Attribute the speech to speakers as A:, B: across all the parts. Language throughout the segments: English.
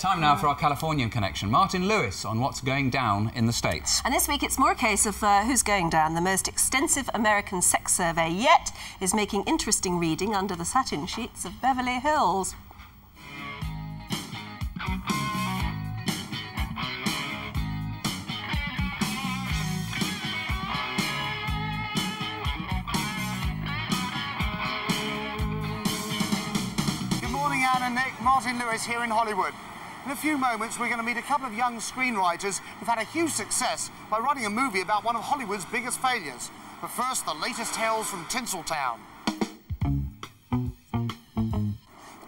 A: Time now for our Californian connection. Martin Lewis on what's going down in the States.
B: And this week it's more a case of uh, who's going down. The most extensive American sex survey yet is making interesting reading under the satin sheets of Beverly Hills.
C: Good morning, Anne and Nick. Martin Lewis here in Hollywood. In a few moments, we're going to meet a couple of young screenwriters who've had a huge success by writing a movie about one of Hollywood's biggest failures. But first, the latest tales from Tinseltown.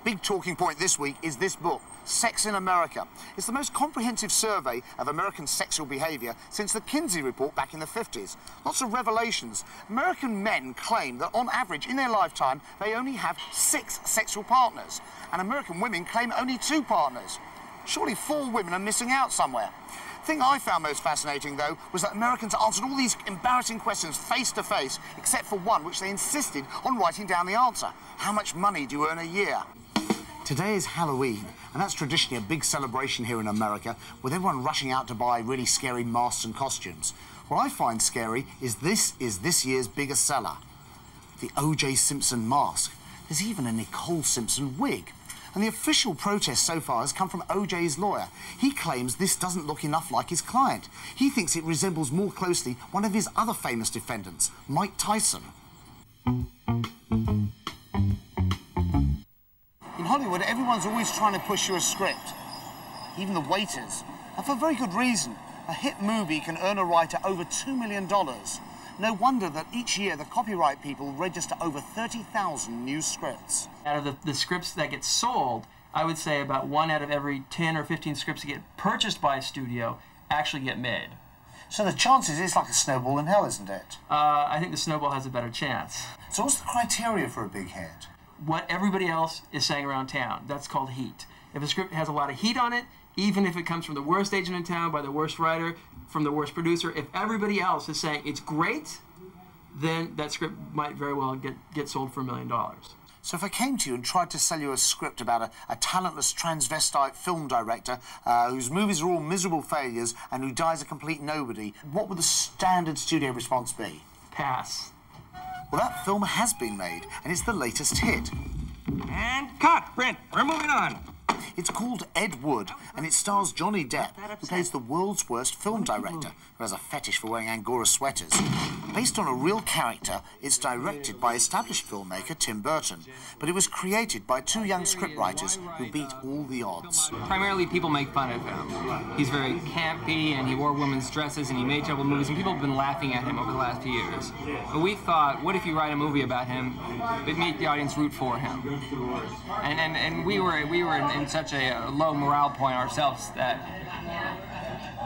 C: Big talking point this week is this book, Sex in America. It's the most comprehensive survey of American sexual behaviour since the Kinsey report back in the 50s. Lots of revelations. American men claim that on average in their lifetime they only have six sexual partners, and American women claim only two partners. Surely four women are missing out somewhere. The thing I found most fascinating, though, was that Americans answered all these embarrassing questions face to face, except for one, which they insisted on writing down the answer. How much money do you earn a year? Today is Halloween, and that's traditionally a big celebration here in America, with everyone rushing out to buy really scary masks and costumes. What I find scary is this is this year's biggest seller, the O.J. Simpson mask. There's even a Nicole Simpson wig. And the official protest so far has come from OJ's lawyer. He claims this doesn't look enough like his client. He thinks it resembles more closely one of his other famous defendants, Mike Tyson. In Hollywood, everyone's always trying to push you a script, even the waiters. And for a very good reason. A hit movie can earn a writer over $2 million. No wonder that each year the copyright people register over 30,000 new scripts.
D: Out of the, the scripts that get sold, I would say about one out of every 10 or 15 scripts that get purchased by a studio actually get made.
C: So the chances is like a snowball in hell, isn't it?
D: Uh, I think the snowball has a better chance.
C: So what's the criteria for a big hit?
D: What everybody else is saying around town, that's called heat. If a script has a lot of heat on it, even if it comes from the worst agent in town, by the worst writer, from the worst producer, if everybody else is saying it's great, then that script might very well get, get sold for a million dollars.
C: So if I came to you and tried to sell you a script about a, a talentless transvestite film director uh, whose movies are all miserable failures and who dies a complete nobody, what would the standard studio response be?
D: Pass.
C: Well, that film has been made, and it's the latest hit.
E: And cut, Brent. We're moving on.
C: It's called Ed Wood, and it stars Johnny Depp, who plays the world's worst film director, who has a fetish for wearing Angora sweaters. Based on a real character, it's directed by established filmmaker Tim Burton, but it was created by two young scriptwriters who beat all the odds.
F: Primarily, people make fun of him. He's very campy, and he wore women's dresses, and he made terrible movies, and people have been laughing at him over the last few years. But we thought, what if you write a movie about him, but make the audience root for him? And and, and we were we were in, in such a, low morale point ourselves that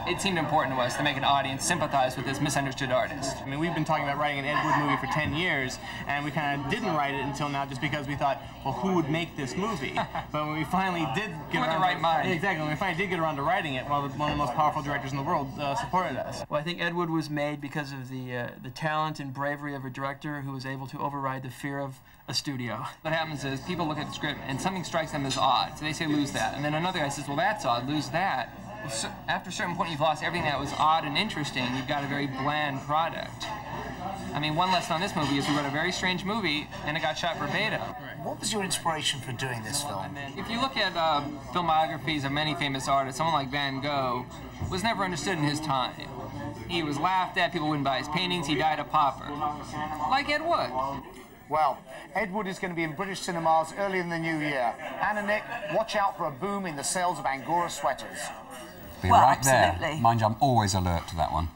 F: it seemed important to us to make an audience sympathize with this misunderstood artist.
D: I mean, we've been talking about writing an Ed Wood movie for 10 years, and we kind of didn't write it until now just because we thought, well, who would make this movie? but when we finally did get around
F: the right
D: to,
F: mind?
D: Exactly. When we finally did get around to writing it, one of the, one of the most powerful directors in the world uh, supported us. Well, I think Ed Wood was made because of the, uh, the talent and bravery of a director who was able to override the fear of a studio.
F: What happens is people look at the script and something strikes them as odd, so they say lose that, and then another guy says, well, that's odd, lose that. After a certain point, you've lost everything that was odd and interesting. You've got a very bland product. I mean, one lesson on this movie is we wrote a very strange movie, and it got shot verbatim.
C: What was your inspiration for doing this film?
F: If you look at uh, filmographies of many famous artists, someone like Van Gogh was never understood in his time. He was laughed at, people wouldn't buy his paintings, he died a pauper. Like Ed Wood.
C: Well, Ed Wood is going to be in British cinemas early in the new year. Anna Nick, watch out for a boom in the sales of Angora sweaters.
A: Be
B: Well,
A: right
B: absolutely.
A: there. Mind you, I'm always alert to that one.